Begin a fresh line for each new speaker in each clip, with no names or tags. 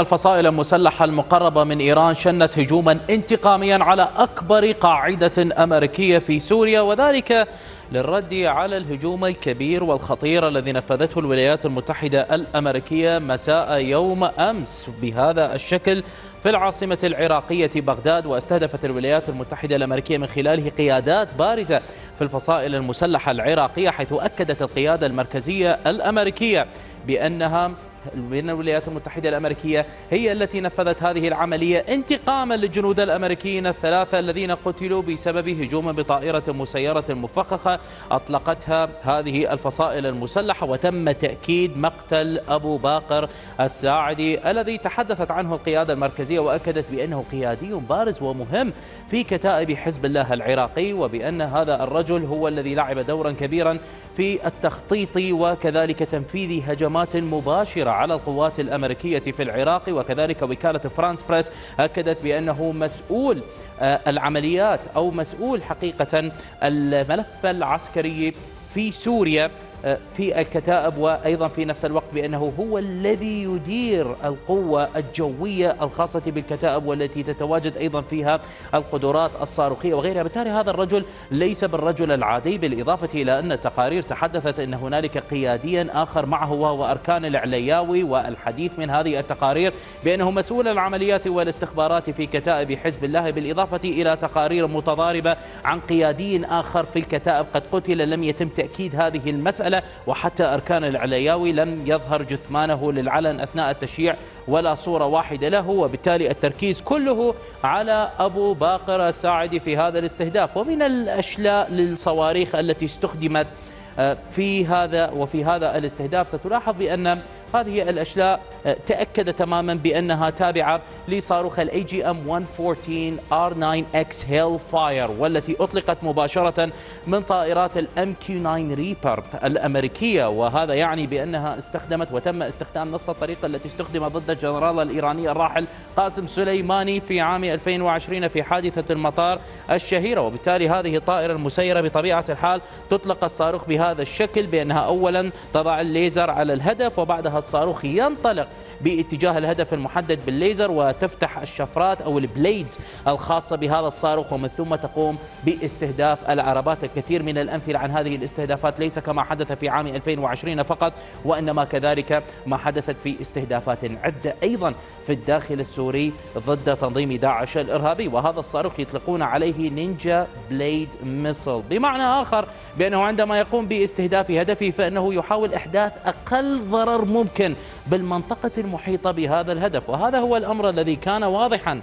الفصائل المسلحة المقربة من إيران شنت هجوما انتقاميا على أكبر قاعدة أمريكية في سوريا وذلك للرد على الهجوم الكبير والخطير الذي نفذته الولايات المتحدة الأمريكية مساء يوم أمس بهذا الشكل في العاصمة العراقية بغداد. واستهدفت الولايات المتحدة الأمريكية من خلاله قيادات بارزة في الفصائل المسلحة العراقية حيث أكدت القيادة المركزية الأمريكية بأنها من الولايات المتحدة الأمريكية هي التي نفذت هذه العملية انتقاما للجنود الأمريكيين الثلاثة الذين قتلوا بسبب هجوم بطائرة مسيرة مفخخة أطلقتها هذه الفصائل المسلحة. وتم تأكيد مقتل أبو باقر الساعدي الذي تحدثت عنه القيادة المركزية وأكدت بأنه قيادي بارز ومهم في كتائب حزب الله العراقي وبأن هذا الرجل هو الذي لعب دورا كبيرا في التخطيط وكذلك تنفيذ هجمات مباشرة على القوات الأمريكية في العراق وكذلك وكالة فرانس بريس أكدت بأنه مسؤول آه، العمليات أو مسؤول حقيقة الملف العسكري في سوريا في الكتائب وأيضا في نفس الوقت بأنه هو الذي يدير القوة الجوية الخاصة بالكتائب والتي تتواجد أيضا فيها القدرات الصاروخية وغيرها. بالتالي هذا الرجل ليس بالرجل العادي بالإضافة إلى أن التقارير تحدثت أن هنالك قياديا آخر معه وهو أركان العلياوي والحديث من هذه التقارير بأنه مسؤول العمليات والاستخبارات في كتائب حزب الله بالإضافة إلى تقارير متضاربة عن قيادي آخر في الكتائب. قد قتل لم يتم تأكيد هذه المسألة. وحتى أركان العلياوي لم يظهر جثمانه للعلن أثناء التشييع ولا صورة واحدة له وبالتالي التركيز كله على أبو باقر الساعدي في هذا الاستهداف. ومن الأشلاء للصواريخ التي استخدمت آه، في هذا وفي هذا الاستهداف ستلاحظ بأن هذه الأشلاء تأكد تماما بأنها تابعة لصاروخ ال AGM 114 R 9 X Hellfire والتي أطلقت مباشرة من طائرات ال MQ 9 Reaper الأمريكية. وهذا يعني بأنها استخدمت وتم استخدام نفس الطريقة التي استخدم ضد الجنرال الإيراني الراحل قاسم سليماني في عام 2020 في حادثة المطار الشهيرة. وبالتالي هذه الطائرة المسيرة بطبيعة الحال تطلق الصاروخ بهذا الشكل بأنها أولا تضع الليزر على الهدف وبعدها الصاروخ ينطلق باتجاه الهدف المحدد بالليزر وتفتح الشفرات أو البليدز الخاصة بهذا الصاروخ ومن ثم تقوم باستهداف العربات الكثير من الأمثلة عن هذه الاستهدافات. ليس كما حدث في عام 2020 فقط وإنما كذلك ما حدثت في استهدافات عدة أيضا في الداخل السوري ضد تنظيم داعش الإرهابي. وهذا الصاروخ يطلقون عليه نينجا بليد ميسل. بمعنى آخر بأنه عندما يقوم باستهداف هدفه فإنه يحاول إحداث أقل ضرر ممكن ممكن بالمنطقة المحيطة بهذا الهدف. وهذا هو الأمر الذي كان واضحا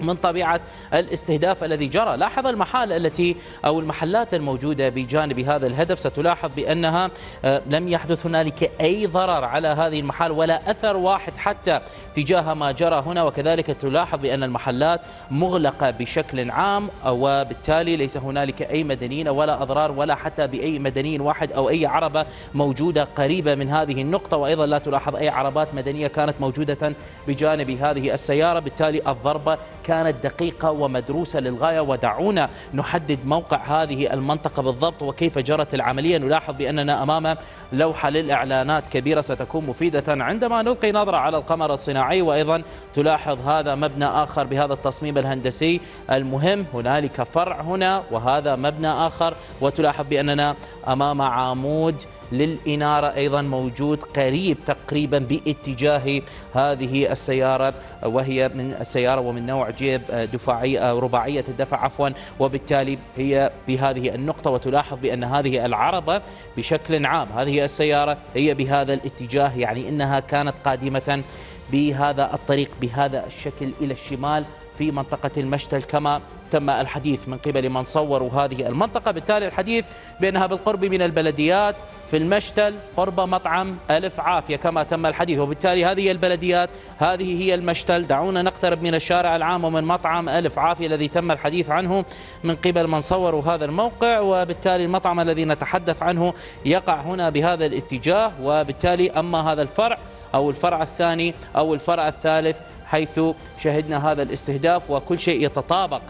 من طبيعة الاستهداف الذي جرى. لاحظ المحال التي أو المحلات الموجودة بجانب هذا الهدف. ستلاحظ بأنها آه، لم يحدث هنالك أي ضرر على هذه المحال ولا أثر واحد حتى تجاه ما جرى هنا. وكذلك تلاحظ بأن المحلات مغلقة بشكل عام وبالتالي ليس هنالك أي مدنيين ولا أضرار ولا حتى بأي مدني واحد أو أي عربة موجودة قريبة من هذه النقطة. وأيضا لا تلاحظ أي عربات مدنية كانت موجودة بجانب هذه السيارة. بالتالي الضربة كانت دقيقة ومدروسة للغاية ودعونا نحدد موقع هذه المنطقة بالضبط وكيف جرت العملية. نلاحظ بأننا أمام لوحة للإعلانات كبيرة ستكون مفيدة. عندما نلقي نظرة على القمر الصناعي وأيضا تلاحظ هذا مبنى آخر بهذا التصميم الهندسي المهم. هنالك فرع هنا وهذا مبنى آخر. وتلاحظ بأننا أمام عمود للإنارة أيضا موجود قريب تقريبا باتجاه هذه السيارة وهي من السيارة ومن نوع جيب دفاعية رباعية الدفع عفوا. وبالتالي هي بهذه النقطة وتلاحظ بأن هذه العربة بشكل عام هذه السيارة هي بهذا الاتجاه يعني إنها كانت قادمة بهذا الطريق بهذا الشكل إلى الشمال في منطقة المشتل كما تم الحديث من قبل من صوروا هذه المنطقة. بالتالي الحديث بأنها بالقرب من البلديات في المشتل قرب مطعم ألف عافية كما تم الحديث. وبالتالي هذه البلديات هذه هي المشتل. دعونا نقترب من الشارع العام ومن مطعم ألف عافية الذي تم الحديث عنه من قبل من صوروا هذا الموقع. وبالتالي المطعم الذي نتحدث عنه يقع هنا بهذا الاتجاه. وبالتالي أما هذا الفرع أو الفرع الثاني أو الفرع الثالث حيث شهدنا هذا الاستهداف وكل شيء يتطابق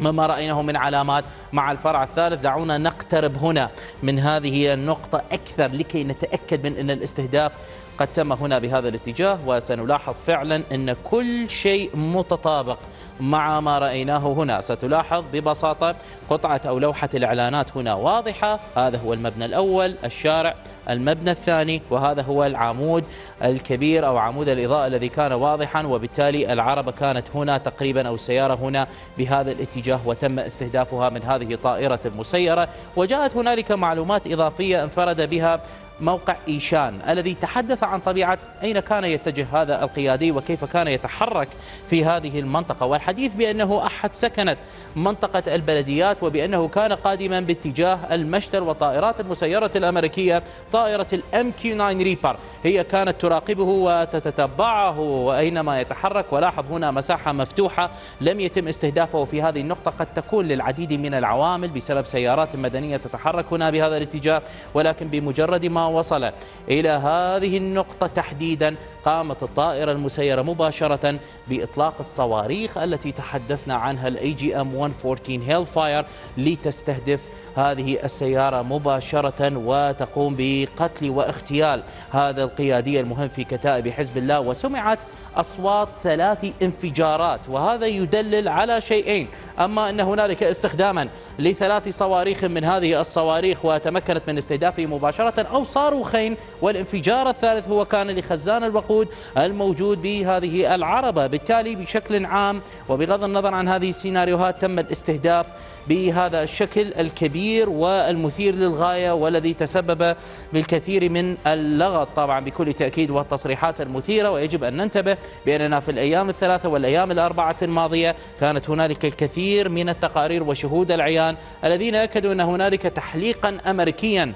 مما رأيناه من علامات مع الفرع الثالث. دعونا نقترب هنا من هذه النقطة أكثر لكي نتأكد من أن الاستهداف قد تم هنا بهذا الاتجاه وسنلاحظ فعلا أن كل شيء متطابق مع ما رأيناه هنا. ستلاحظ ببساطة قطعة أو لوحة الإعلانات هنا واضحة. هذا هو المبنى الأول الشارع المبنى الثاني وهذا هو العمود الكبير أو عمود الإضاءة الذي كان واضحا. وبالتالي العربة كانت هنا تقريبا أو السيارة هنا بهذا الاتجاه وتم استهدافها من هذه الطائرة المسيرة وجاءت هنالك معلومات إضافية انفرد بها موقع إيشان الذي تحدث عن طبيعة أين كان يتجه هذا القيادي وكيف كان يتحرك في هذه المنطقة. والحديث بأنه أحد سكنت منطقة البلديات وبأنه كان قادما باتجاه المشتل والطائرات المسيرة الأمريكية طائرة ال MQ 9 Reaper هي كانت تراقبه وتتتبعه وأينما يتحرك ولاحظ هنا مساحة مفتوحة لم يتم استهدافه في هذه النقطة. قد تكون للعديد من العوامل بسبب سيارات مدنية تتحرك هنا بهذا الاتجاه ولكن بمجرد ما وصل إلى هذه النقطة تحديدا. قامت الطائرة المسيرة مباشرة بإطلاق الصواريخ التي تحدثنا عنها ال AGM 114 Hellfire لتستهدف هذه السيارة مباشرة وتقوم بقتل واغتيال هذا القيادي المهم في كتائب حزب الله. وسمعت أصوات ثلاث انفجارات وهذا يدلل على شيئين. أما أن هنالك استخداما لثلاث صواريخ من هذه الصواريخ وتمكنت من استهدافه مباشرة أو صاروخين والانفجار الثالث هو كان لخزان الوقود الموجود بهذه العربة بالتالي بشكل عام وبغض النظر عن هذه السيناريوهات تم الاستهداف بهذا الشكل الكبير والمثير للغاية والذي تسبب بالكثير من اللغط. طبعا بكل تأكيد والتصريحات المثيرة ويجب أن ننتبه بأننا في الأيام الثلاثة والأيام الأربعة الماضية كانت هنالك الكثير من التقارير وشهود العيان الذين أكدوا أن هنالك تحليقا أمريكيا.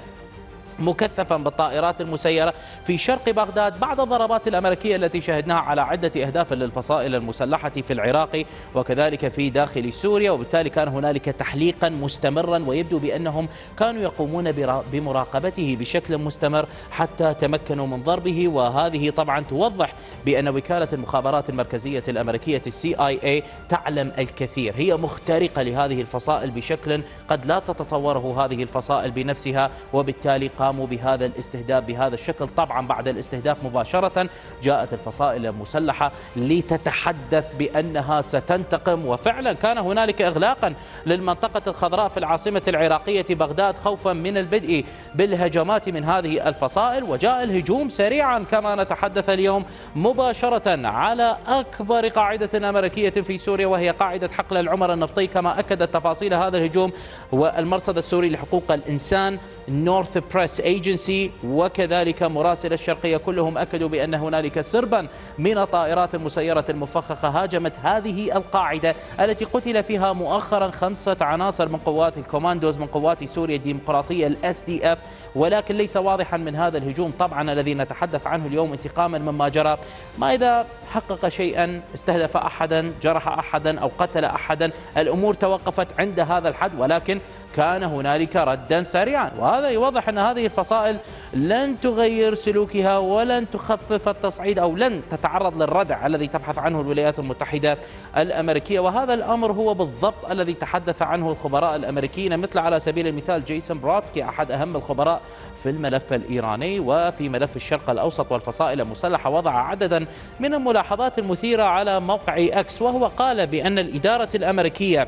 مكثفا بالطائرات المسيرة في شرق بغداد بعد الضربات الأمريكية التي شهدناها على عدة أهداف للفصائل المسلحة في العراق وكذلك في داخل سوريا وبالتالي كان هنالك تحليقا مستمرا ويبدو بأنهم كانوا يقومون بمراقبته بشكل مستمر حتى تمكنوا من ضربه. وهذه طبعا توضح بأن وكالة المخابرات المركزية الأمريكية السي آي اي تعلم الكثير. هي مخترقة لهذه الفصائل بشكل قد لا تتصوره هذه الفصائل بنفسها وبالتالي قاموا بهذا الاستهداف بهذا الشكل. طبعا بعد الاستهداف مباشرة جاءت الفصائل المسلحة لتتحدث بأنها ستنتقم. وفعلا كان هنالك إغلاقا للمنطقة الخضراء في العاصمة العراقية بغداد خوفا من البدء بالهجمات من هذه الفصائل. وجاء الهجوم سريعا كما نتحدث اليوم مباشرة على أكبر قاعدة أمريكية في سوريا وهي قاعدة حقل العمر النفطي. كما أكدت تفاصيل هذا الهجوم والمرصد السوري لحقوق الإنسان North Press Agency وكذلك مراسل الشرقية كلهم أكدوا بأن هنالك سربا من الطائرات المسيرة المفخخة هاجمت هذه القاعدة التي قتل فيها مؤخرا خمسة عناصر من قوات الكوماندوز من قوات سوريا الديمقراطية ال SDF ولكن ليس واضحا من هذا الهجوم طبعا الذي نتحدث عنه اليوم انتقاما مما جرى. ما إذا حقق شيئا استهدف أحدا جرح أحدا أو قتل أحدا الأمور توقفت عند هذا الحد. ولكن كان هنالك ردا سريعا. وهذا يوضح أن هذه الفصائل لن تغير سلوكها ولن تخفف التصعيد أو لن تتعرض للردع الذي تبحث عنه الولايات المتحدة الأمريكية. وهذا الأمر هو بالضبط الذي تحدث عنه الخبراء الأمريكيين. مثل على سبيل المثال جيسون براتسكي أحد أهم الخبراء في الملف الإيراني وفي ملف الشرق الأوسط والفصائل المسلحة. وضع عددا من الملاحظات المثيرة على موقع أكس وهو قال بأن الإدارة الأمريكية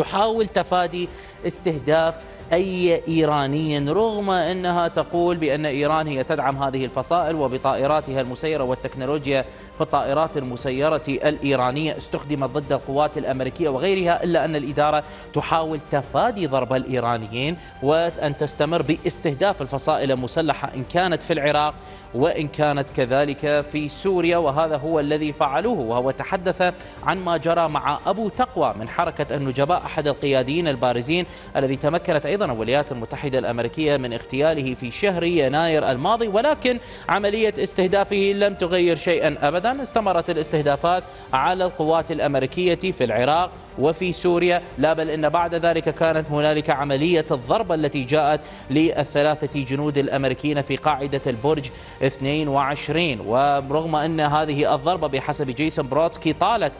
تحاول تفادي استهداف أي إيراني رغم أنها تقول بأن إيران هي تدعم هذه الفصائل وبطائراتها المسيرة والتكنولوجيا في الطائرات المسيرة الإيرانية. استخدمت ضد القوات الأمريكية وغيرها إلا أن الإدارة تحاول تفادي ضرب الإيرانيين وأن تستمر باستهداف الفصائل المسلحة إن كانت في العراق وإن كانت كذلك في سوريا. وهذا هو الذي فعلوه وهو تحدث عن ما جرى مع أبو تقوى من حركة النجباء أحد القياديين البارزين الذي تمكنت أيضا الولايات المتحدة الأمريكية من اغتياله في شهر يناير الماضي ولكن عملية استهدافه لم تغير شيئا أبدا. استمرت الاستهدافات على القوات الأمريكية في العراق وفي سوريا. لا بل إن بعد ذلك كانت هنالك عملية الضربة التي جاءت للثلاثة جنود الأمريكيين في قاعدة البرج 22 ورغم أن هذه الضربة بحسب جيسون بروتسكي طالت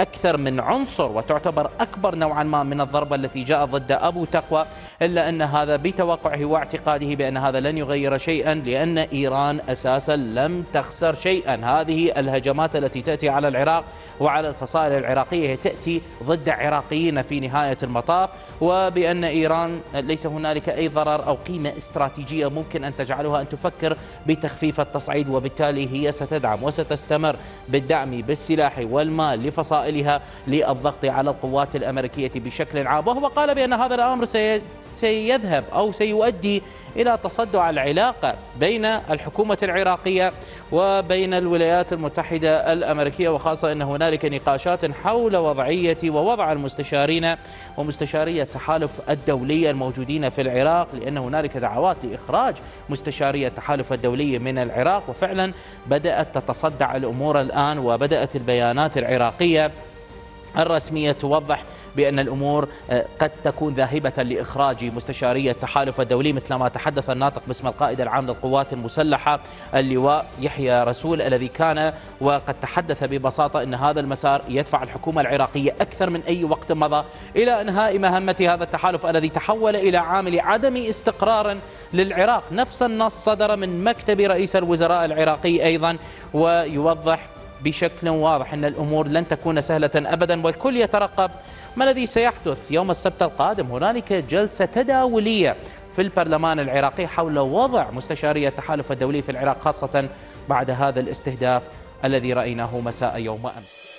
أكثر من عنصر وتعتبر أكبر نوعا ما من الضربة التي جاءت ضد أبو تقوى إلا أن هذا بتوقعه واعتقاده بأن هذا لن يغير شيئا لأن إيران أساسا لم تخسر شيئا. هذه الهجمات التي تأتي على العراق وعلى الفصائل العراقية تأتي ضد عراقيين في نهاية المطاف. وبأن إيران ليس هنالك أي ضرر أو قيمة استراتيجية ممكن أن تجعلها أن تفكر بتخفيف التصعيد وبالتالي هي ستدعم وستستمر بالدعم بالسلاح والمال لفصائلها للضغط على القوات الأمريكية. بشكل عام وهو قال بأن هذا الأمر سيذهب أو سيؤدي إلى تصدع العلاقة بين الحكومة العراقية وبين الولايات المتحدة الأمريكية وخاصة أن هنالك نقاشات حول وضعية ووضع المستشارين ومستشاري التحالف الدولي الموجودين في العراق لأن هنالك دعوات لإخراج مستشاري التحالف الدولي من العراق وفعلا بدأت تتصدع الأمور الآن وبدأت البيانات العراقية الرسمية توضح بأن الأمور آه، قد تكون ذاهبة لإخراج مستشاري التحالف الدولي مثل ما تحدث الناطق باسم القائد العام للقوات المسلحة اللواء يحيى رسول الذي كان وقد تحدث ببساطة أن هذا المسار يدفع الحكومة العراقية أكثر من أي وقت مضى إلى إنهاء مهمة هذا التحالف الذي تحول إلى عامل عدم استقرار للعراق. نفس النص صدر من مكتب رئيس الوزراء العراقي أيضا ويوضح بشكل واضح أن الأمور لن تكون سهلة أبدا والكل يترقب. ما الذي سيحدث يوم السبت القادم؟ هنالك جلسة تداولية في البرلمان العراقي حول وضع مستشاري التحالف الدولي في العراق خاصة بعد هذا الاستهداف الذي رأيناه مساء يوم أمس.